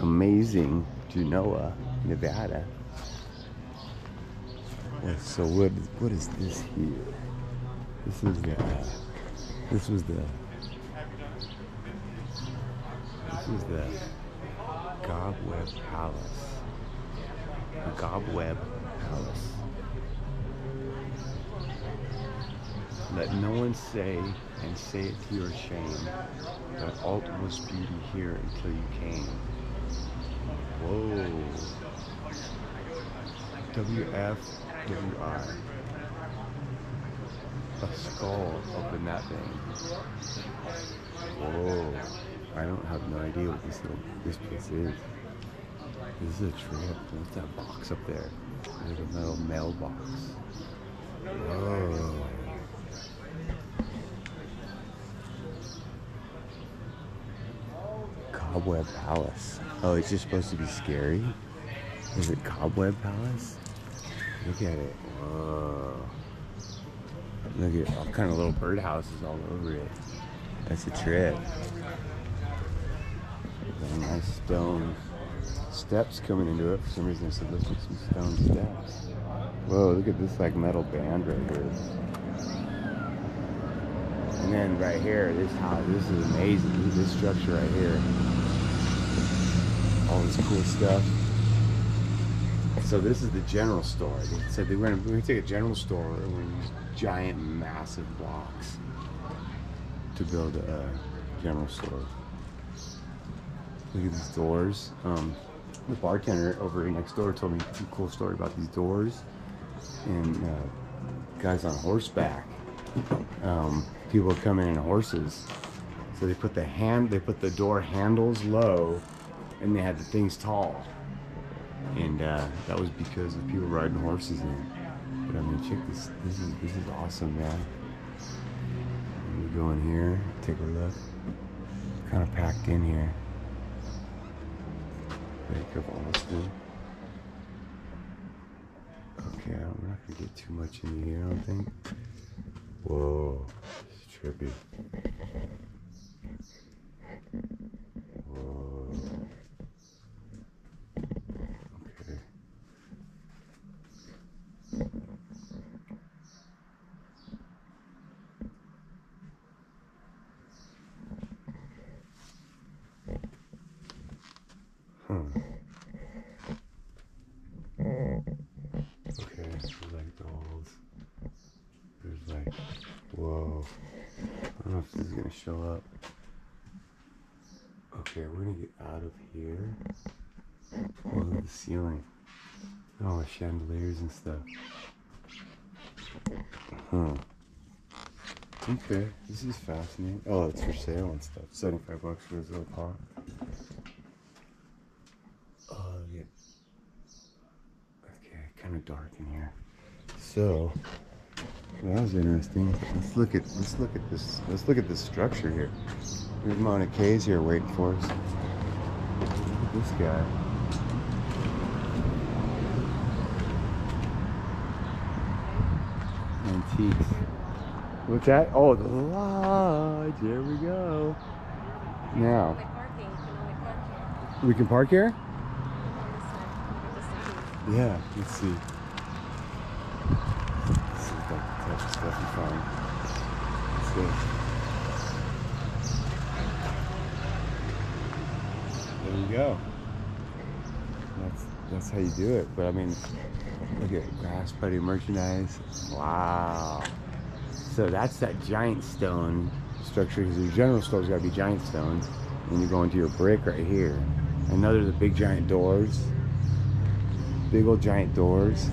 amazing Genoa, Nevada. Yeah, so what what is this here? This is the this was the this is the Cobweb Palace. The Cobweb Palace. Let no one say and say it to your shame that alt was beauty here until you came. Whoa. WFWI. A skull in that thing. Whoa. I don't have no idea what this little, this place is. This is a trip. What's that box up there? There's a metal mailbox. Whoa. Cobweb Palace. Oh, it's just supposed to be scary? Is it Cobweb Palace? Look at it. Whoa. Look at all kind of little birdhouses all over it. That's a trip. Nice stone steps coming into it. For some reason, I said look at some stone steps. Whoa, look at this like metal band right here. And then right here, this house, this is amazing. This structure right here. All this cool stuff. So this is the general store. They said they were we're gonna take a general store and we're use giant, massive blocks to build a general store. Look at these doors. Um, the bartender over next door told me a cool story about these doors and uh, guys on horseback. Um, people come in on horses, so they put the hand, they put the door handles low, and they had the things tall. And uh, that was because of people riding horses in. But I mean, check this. This is this is awesome, man. We go in here, take a look. Kind of packed in here. Think of Austin. Okay, we're not gonna get too much in here, I don't think. Whoa, it's trippy. Whoa. Okay. Huh. Okay, there's like dolls. There's like, whoa. I don't know if this is gonna show up. Okay, we're gonna get out of here. Oh, look at the ceiling. Oh, chandeliers and stuff. Huh. Okay, this is fascinating. Oh, it's for sale and stuff. 75 bucks for this little pot. Oh, yeah. Okay, kind of dark in here. So, that was interesting. Let's look at let's look at this let's look at this structure here. There's Monica's here waiting for us. Look at this guy. Antiques. What's that? Oh, the lodge. There we go. Now, Like parking, you can only park here. we can park here? On this side, or just in case. Yeah, let's see. Let's see what type of stuff we find. Let's. There you go. That's that's how you do it. But I mean, look at grass putty merchandise. Wow. So that's that giant stone structure because your general store's got to be giant stones. And you go into your brick right here. Those are the big giant doors. Big old giant doors.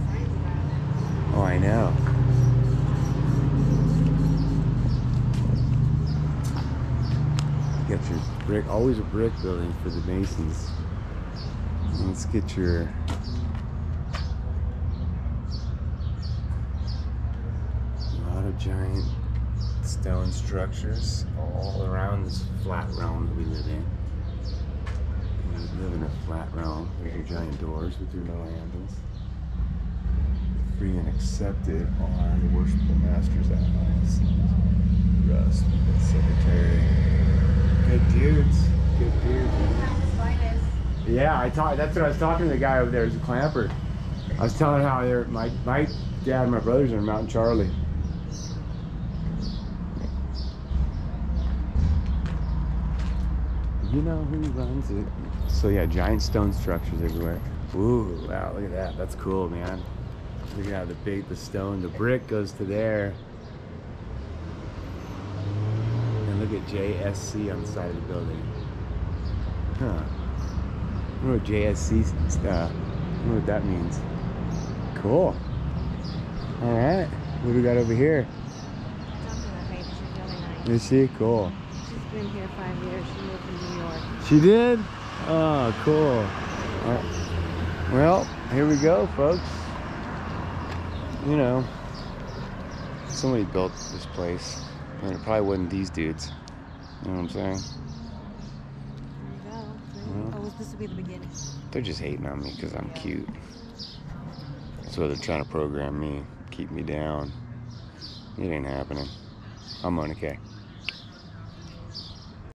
Oh, I know. Get your brick, always a brick building for the Masons. Let's get your. A lot of giant stone structures all around this flat realm that we live in. We live in a flat realm. There's your giant doors with your little handles. Free and accepted the worshipful masters at the secretary. Good dudes. Good dudes. Yeah, I taught. That's what I was talking to the guy over there. He's a clamper. I was telling how they're my my dad and my brothers are in Mountain Charlie. You know who runs it? So yeah, giant stone structures everywhere. Ooh, wow, look at that. That's cool, man. Look at how the big the stone, the brick goes to there. And look at JSC on the side of the building. Huh. I wonder what JSC uh, I wonder what that means. Cool. All right. What do we got over here? Talk to that lady. She's really nice. Is she cool? She's been here five years. She moved from New York. She did? Oh, cool. Right. Well, here we go, folks. You know, somebody built this place, and it probably wasn't these dudes. You know what I'm saying? There you go. Well. Oh, this will be the beginning. They're just hating on me because I'm cute. So they're trying to program me, keep me down. It ain't happening. I'm Monica.